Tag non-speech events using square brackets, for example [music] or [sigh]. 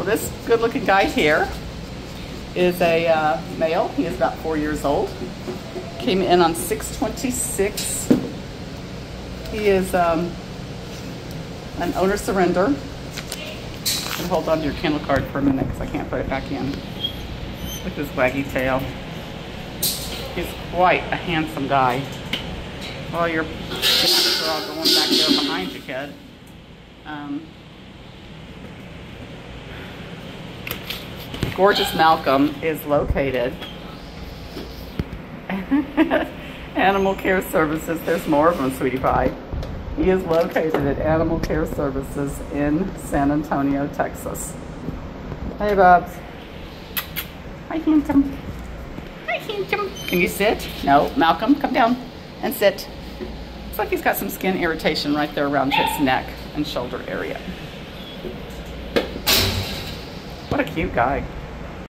Well, this good looking guy here is a uh, male. He is about four years old. Came in on 626. He is um, an owner surrender. And hold on to your kennel card for a minute because I can't put it back in. Look at his waggy tail. He's quite a handsome guy. Well, your pictures are all going back there behind you, kid. Um, gorgeous Malcolm is located. [laughs] Animal Care Services. There's more of them, sweetie pie. He is located at Animal Care Services in San Antonio, Texas. Hey, Bubs. Hi, handsome. Hi, handsome. Can you sit? No. Malcolm, come down and sit. Looks like he's got some skin irritation right there around his neck and shoulder area. What a cute guy.